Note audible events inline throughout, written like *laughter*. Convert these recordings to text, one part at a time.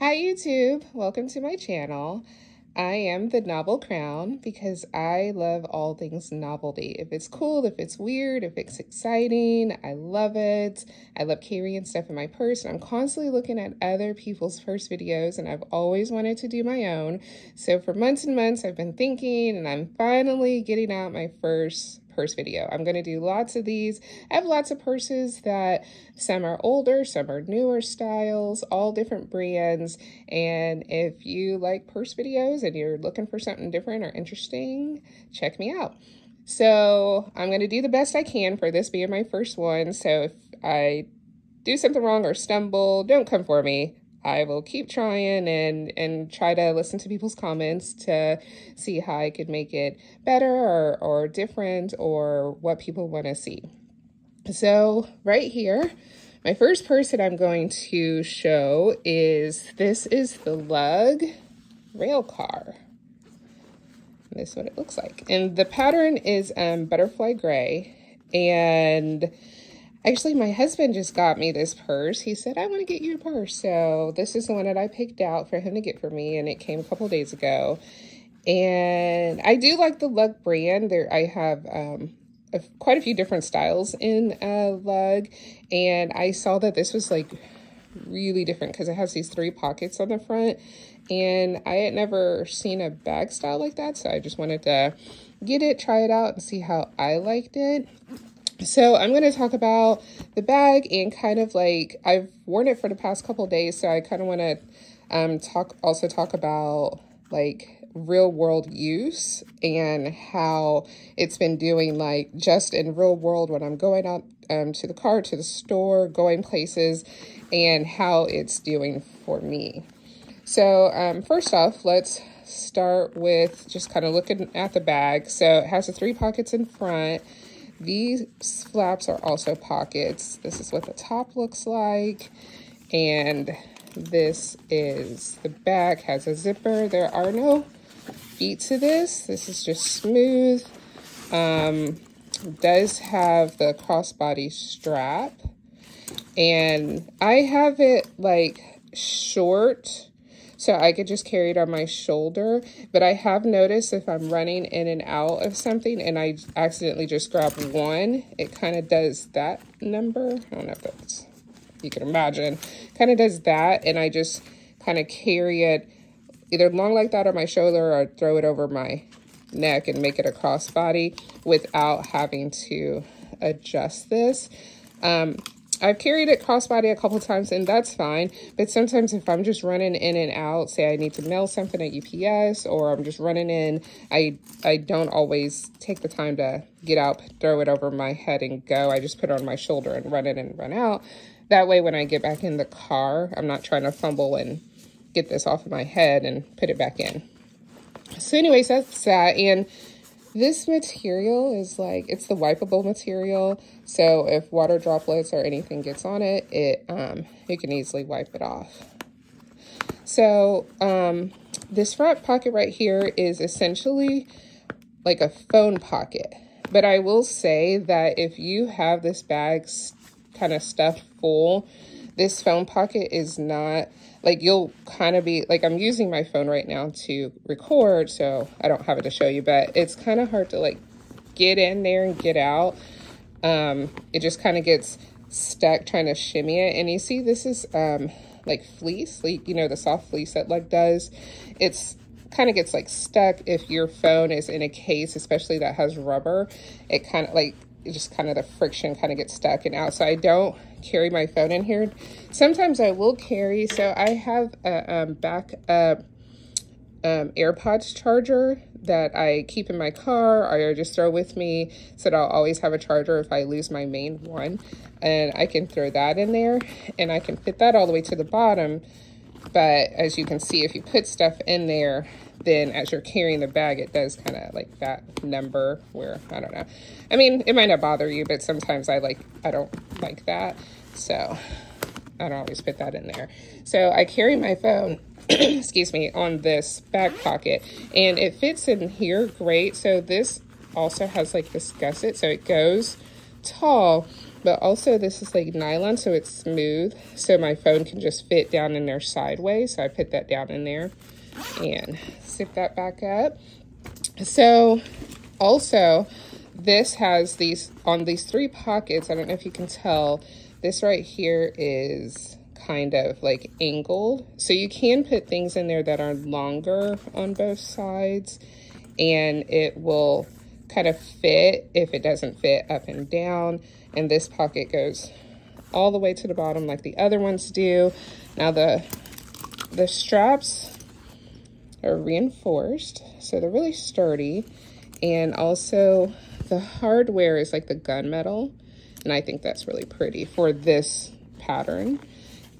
Hi YouTube, welcome to my channel. I am the Novel Crown because I love all things novelty. If it's cool, if it's weird, if it's exciting, I love it. I love carrying stuff in my purse. I'm constantly looking at other people's purse videos and I've always wanted to do my own. So for months and months, I've been thinking and I'm finally getting out my first purse video. I'm going to do lots of these. I have lots of purses that some are older, some are newer styles, all different brands. And if you like purse videos and you're looking for something different or interesting, check me out. So I'm going to do the best I can for this being my first one. So if I do something wrong or stumble, don't come for me. I will keep trying and and try to listen to people's comments to see how I could make it better or, or different or what people want to see. So right here, my first person I'm going to show is, this is the Lug rail car. This is what it looks like. And the pattern is um, butterfly gray. And Actually, my husband just got me this purse. He said, I want to get you a purse. So this is the one that I picked out for him to get for me, and it came a couple days ago. And I do like the Lug brand. There, I have um, a, quite a few different styles in uh, Lug, and I saw that this was like really different because it has these three pockets on the front, and I had never seen a bag style like that, so I just wanted to get it, try it out, and see how I liked it. So I'm going to talk about the bag and kind of like I've worn it for the past couple days. So I kind of want to um, talk also talk about like real world use and how it's been doing like just in real world when I'm going out um, to the car, to the store, going places and how it's doing for me. So um, first off, let's start with just kind of looking at the bag. So it has the three pockets in front these flaps are also pockets. This is what the top looks like. And this is the back, has a zipper. There are no feet to this. This is just smooth. Um, does have the crossbody strap. And I have it like short so I could just carry it on my shoulder. But I have noticed if I'm running in and out of something and I accidentally just grab one, it kind of does that number. I don't know if that's, you can imagine, kind of does that. And I just kind of carry it either long like that on my shoulder or throw it over my neck and make it a crossbody without having to adjust this. Um, I've carried it crossbody a couple times and that's fine. But sometimes if I'm just running in and out, say I need to mail something at UPS or I'm just running in, I, I don't always take the time to get out, throw it over my head and go. I just put it on my shoulder and run in and run out. That way when I get back in the car, I'm not trying to fumble and get this off of my head and put it back in. So anyways, that's that. And this material is like, it's the wipeable material. So if water droplets or anything gets on it, it um, you can easily wipe it off. So um, this front pocket right here is essentially like a phone pocket. But I will say that if you have this bag kind of stuffed full, this phone pocket is not like you'll kind of be like I'm using my phone right now to record so I don't have it to show you but it's kind of hard to like get in there and get out. Um it just kind of gets stuck trying to shimmy it and you see this is um like fleece like you know the soft fleece that like does. It's kind of gets like stuck. If your phone is in a case especially that has rubber it kind of like just kind of the friction kind of gets stuck and out. So I don't carry my phone in here. Sometimes I will carry, so I have a um, back um, AirPods charger that I keep in my car or I just throw with me so that I'll always have a charger if I lose my main one. And I can throw that in there and I can fit that all the way to the bottom. But as you can see, if you put stuff in there, then as you're carrying the bag, it does kind of like that number where, I don't know. I mean, it might not bother you, but sometimes I like, I don't like that. So I don't always put that in there. So I carry my phone, *clears throat* excuse me, on this back pocket and it fits in here great. So this also has like this gusset, so it goes tall. but also this is like nylon, so it's smooth. So my phone can just fit down in there sideways. So I put that down in there and zip that back up. So also this has these, on these three pockets, I don't know if you can tell, this right here is kind of like angled. So you can put things in there that are longer on both sides and it will kind of fit if it doesn't fit up and down. And this pocket goes all the way to the bottom like the other ones do. Now the, the straps are reinforced, so they're really sturdy. And also the hardware is like the gunmetal. And I think that's really pretty for this pattern.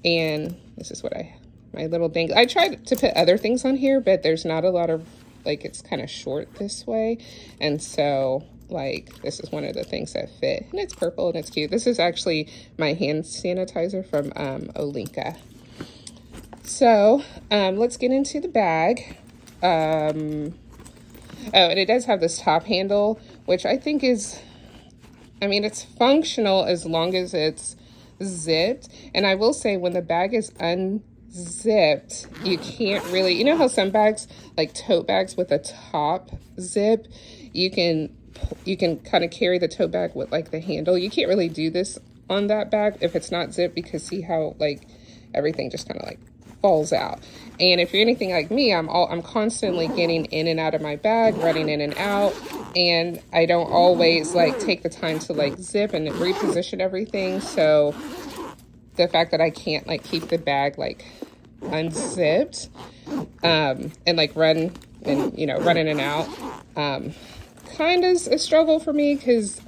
And this is what I, my little thing. I tried to put other things on here, but there's not a lot of, like it's kind of short this way. And so like this is one of the things that fit and it's purple and it's cute. This is actually my hand sanitizer from um, Olinka. So um, let's get into the bag. Um, oh, and it does have this top handle, which I think is, I mean, it's functional as long as it's zipped. And I will say when the bag is unzipped, you can't really, you know how some bags, like tote bags with a top zip, you can, you can kind of carry the tote bag with like the handle. You can't really do this on that bag if it's not zipped because see how like everything just kind of like falls out. And if you're anything like me, I'm all I'm constantly getting in and out of my bag, running in and out, and I don't always like take the time to like zip and reposition everything. So the fact that I can't like keep the bag like unzipped um, and like run and you know run in and out um, kind of a struggle for me because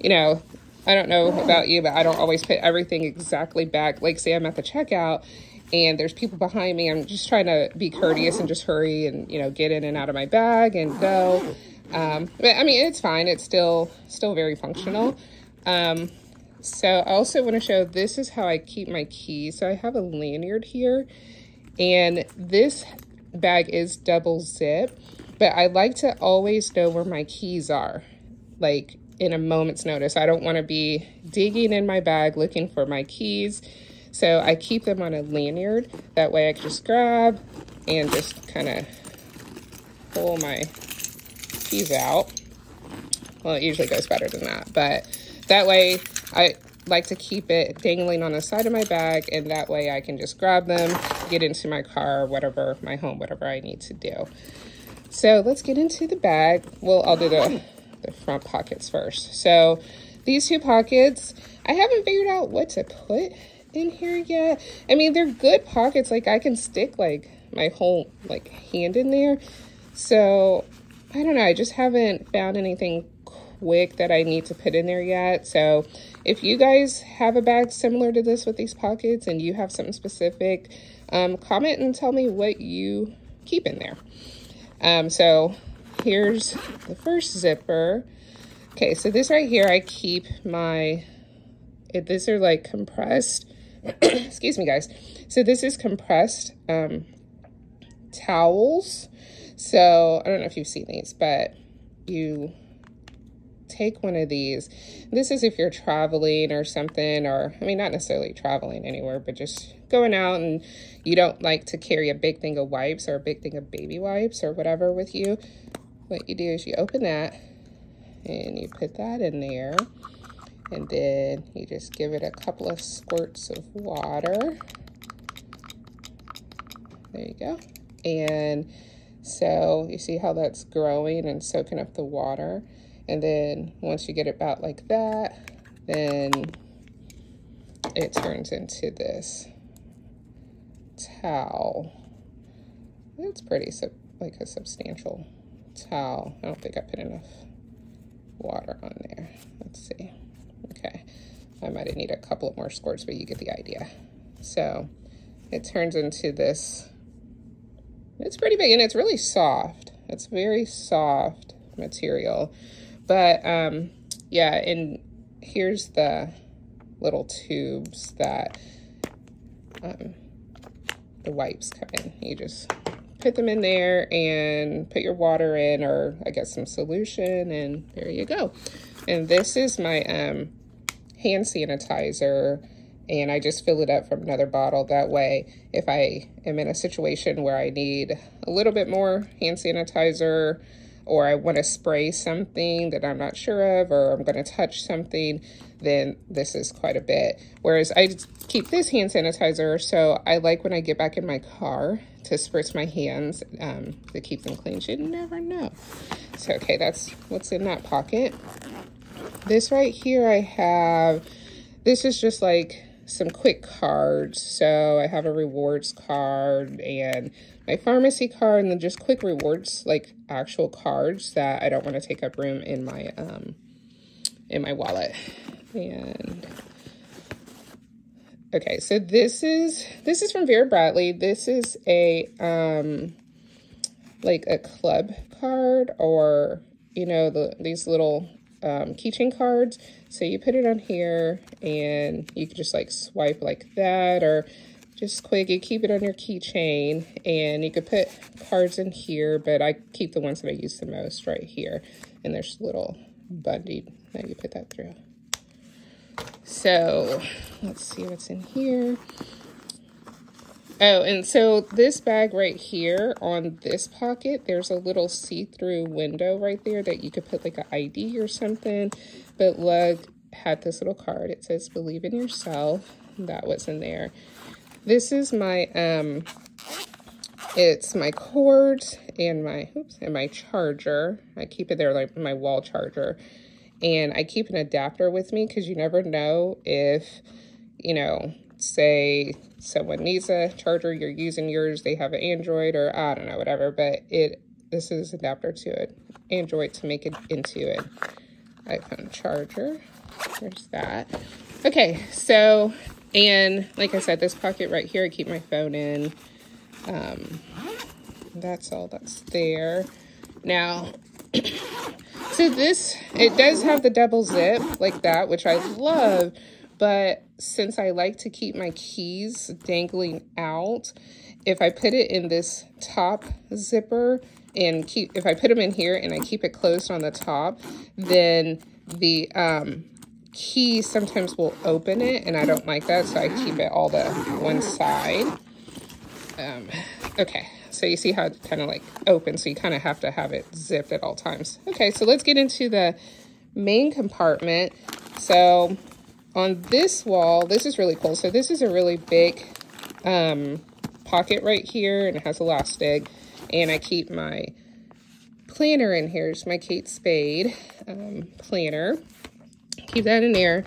you know I don't know about you, but I don't always put everything exactly back. Like say I'm at the checkout and there's people behind me. I'm just trying to be courteous and just hurry and, you know, get in and out of my bag and go. Um, but I mean, it's fine. It's still, still very functional. Um, so I also want to show this is how I keep my keys. So I have a lanyard here and this bag is double zip, but I like to always know where my keys are, like in a moment's notice. I don't want to be digging in my bag looking for my keys so I keep them on a lanyard. That way I can just grab and just kind of pull my keys out. Well, it usually goes better than that, but that way I like to keep it dangling on the side of my bag and that way I can just grab them, get into my car, whatever, my home, whatever I need to do. So let's get into the bag. Well, I'll do the, the front pockets first. So these two pockets, I haven't figured out what to put in here yet. I mean, they're good pockets. Like I can stick like my whole like hand in there. So I don't know. I just haven't found anything quick that I need to put in there yet. So if you guys have a bag similar to this with these pockets and you have something specific, um, comment and tell me what you keep in there. Um, so here's the first zipper. Okay, so this right here, I keep my, these are like compressed *coughs* excuse me, guys. So this is compressed um, towels. So I don't know if you've seen these, but you take one of these. This is if you're traveling or something, or I mean, not necessarily traveling anywhere, but just going out and you don't like to carry a big thing of wipes or a big thing of baby wipes or whatever with you. What you do is you open that and you put that in there and then you just give it a couple of squirts of water. There you go. And so you see how that's growing and soaking up the water. And then once you get it about like that, then it turns into this towel. It's pretty like a substantial towel. I don't think I put enough water on there. Let's see. Okay, I might need a couple of more squirts, but you get the idea. So it turns into this, it's pretty big and it's really soft. It's very soft material. But um, yeah, and here's the little tubes that um, the wipes come in. You just put them in there and put your water in or I guess some solution and there you go. And this is my um, hand sanitizer and I just fill it up from another bottle. That way, if I am in a situation where I need a little bit more hand sanitizer or I want to spray something that I'm not sure of or I'm going to touch something, then this is quite a bit. Whereas I keep this hand sanitizer, so I like when I get back in my car to spritz my hands um, to keep them clean. You never know. So, okay, that's what's in that pocket. This right here I have, this is just like some quick cards. So I have a rewards card and my pharmacy card and then just quick rewards, like actual cards that I don't want to take up room in my, um, in my wallet. And okay, so this is, this is from Vera Bradley. This is a, um, like a club card or, you know, the, these little um, keychain cards. So you put it on here and you can just like swipe like that or just quick, you keep it on your keychain and you could put cards in here, but I keep the ones that I use the most right here. And there's little bundy that you put that through. So let's see what's in here. Oh, and so this bag right here on this pocket, there's a little see-through window right there that you could put like an ID or something. But Lug had this little card. It says, believe in yourself. That was in there. This is my, um, it's my cord and my, oops, and my charger. I keep it there like my wall charger. And I keep an adapter with me because you never know if, you know, say someone needs a charger, you're using yours, they have an Android or I don't know, whatever, but it this is adapter to it, Android to make it into an iPhone charger. There's that. Okay, so, and like I said, this pocket right here, I keep my phone in. Um, that's all that's there. Now, *coughs* so this, it does have the double zip like that, which I love, but since I like to keep my keys dangling out, if I put it in this top zipper and keep, if I put them in here and I keep it closed on the top, then the um, key sometimes will open it and I don't like that. So I keep it all to one side. Um, okay, so you see how it kind of like opens. So you kind of have to have it zipped at all times. Okay, so let's get into the main compartment. So on this wall, this is really cool. So this is a really big um, pocket right here, and it has elastic. And I keep my planner in here. It's my Kate Spade um, planner. Keep that in there.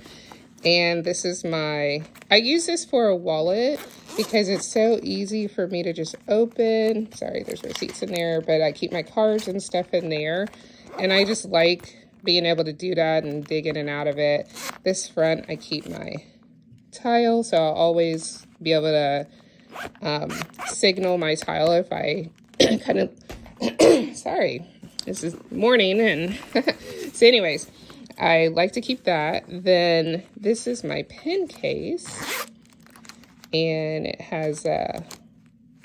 And this is my, I use this for a wallet because it's so easy for me to just open. Sorry, there's receipts in there, but I keep my cards and stuff in there. And I just like being able to do that and dig in and out of it. This front, I keep my tile, so I'll always be able to um, signal my tile if I *clears throat* kind of, *clears throat* sorry, this is morning. And *laughs* so anyways, I like to keep that. Then this is my pen case and it has a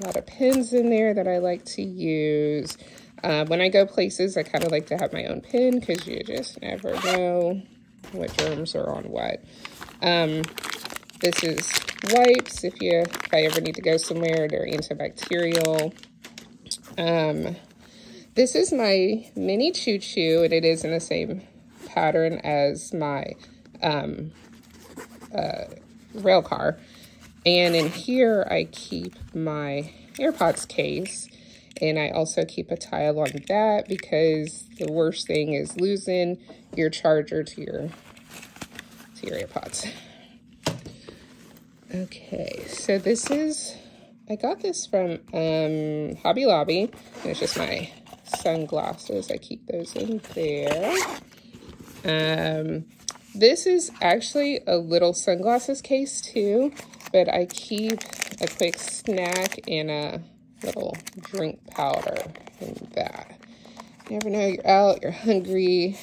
lot of pens in there that I like to use. Uh, when I go places, I kind of like to have my own pin because you just never know what germs are on what. Um, this is wipes if you if I ever need to go somewhere. They're antibacterial. Um, this is my mini choo choo, and it is in the same pattern as my um, uh, rail car. And in here, I keep my AirPods case. And I also keep a tile on that because the worst thing is losing your charger to your, to your AirPods. Okay, so this is, I got this from um, Hobby Lobby. And it's just my sunglasses. I keep those in there. Um, this is actually a little sunglasses case too, but I keep a quick snack and a little drink powder in that. You never know, you're out, you're hungry.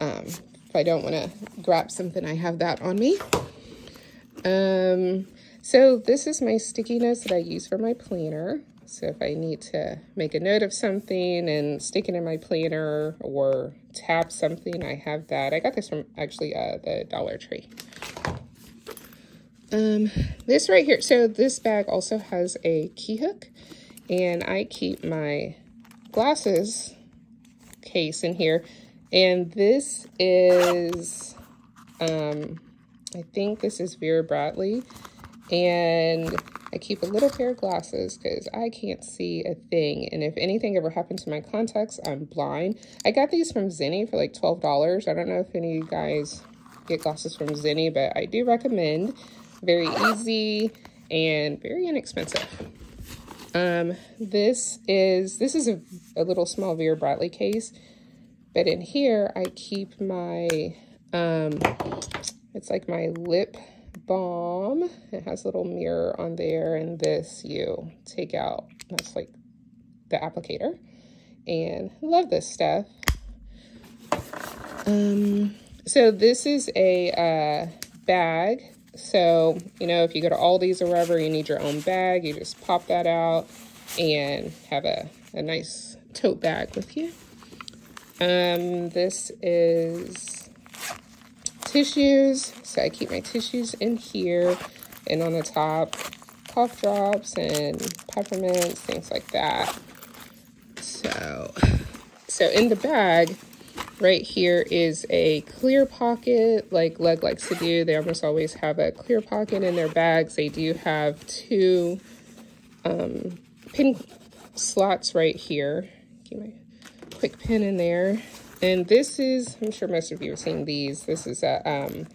Um, if I don't want to grab something, I have that on me. Um, so this is my sticky notes that I use for my planner. So if I need to make a note of something and stick it in my planner or tap something, I have that. I got this from actually uh, the Dollar Tree. Um, this right here, so this bag also has a key hook and I keep my glasses case in here. And this is, um, I think this is Vera Bradley. And I keep a little pair of glasses because I can't see a thing. And if anything ever happened to my contacts, I'm blind. I got these from Zenni for like $12. I don't know if any of you guys get glasses from Zenni, but I do recommend. Very easy and very inexpensive. Um, this is, this is a, a little small Vera Bradley case, but in here I keep my, um, it's like my lip balm. It has a little mirror on there, and this you take out. That's like the applicator. And love this stuff. Um, so this is a uh, bag. So, you know, if you go to Aldi's or wherever, you need your own bag. You just pop that out and have a, a nice tote bag with you. Um, this is tissues. So I keep my tissues in here and on the top, cough drops and peppermints, things like that. So, so in the bag, right here is a clear pocket like Lug likes to do. They almost always have a clear pocket in their bags. They do have two um, pin slots right here. Keep my quick pin in there. And this is, I'm sure most of you have seen these. This is a um,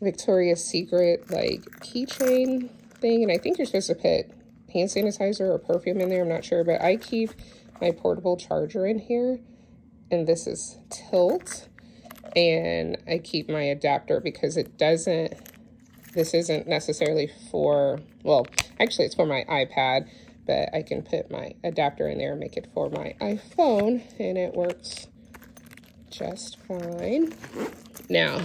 Victoria's Secret like keychain thing. And I think you're supposed to put hand sanitizer or perfume in there. I'm not sure, but I keep my portable charger in here. And this is Tylt. And I keep my adapter because it doesn't, this isn't necessarily for, well, actually it's for my iPad but I can put my adapter in there and make it for my iPhone and it works just fine. Now,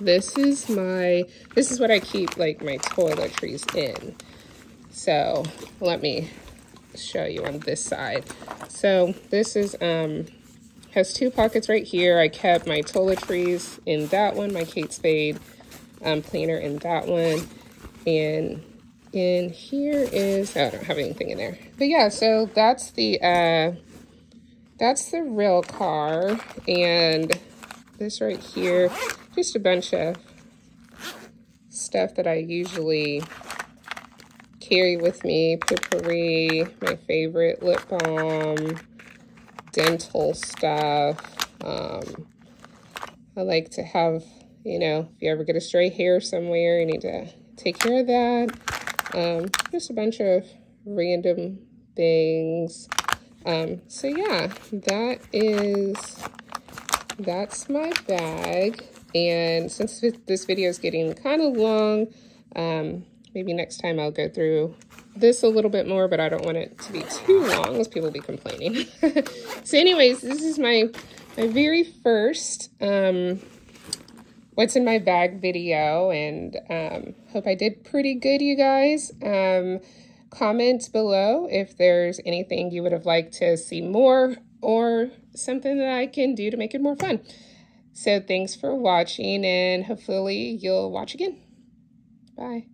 this is my, this is what I keep like my toiletries in. So let me show you on this side. So this is, um, has two pockets right here. I kept my toiletries in that one, my Kate Spade um, cleaner in that one. And in here is, oh, I don't have anything in there. But yeah, so that's the, uh, that's the rail car. And this right here, just a bunch of stuff that I usually carry with me. Poo-Pourri, my favorite lip balm, dental stuff. Um, I like to have, you know, if you ever get a stray hair somewhere, you need to take care of that. Um, just a bunch of random things. Um, so yeah, that is, that's my bag. And since this video is getting kind of long, um, maybe next time I'll go through this a little bit more, but I don't want it to be too long, because people will be complaining. *laughs* so anyways, this is my, my very first, um, what's in my bag video and um, hope I did pretty good, you guys. Um, comment below if there's anything you would have liked to see more or something that I can do to make it more fun. So thanks for watching and hopefully you'll watch again. Bye.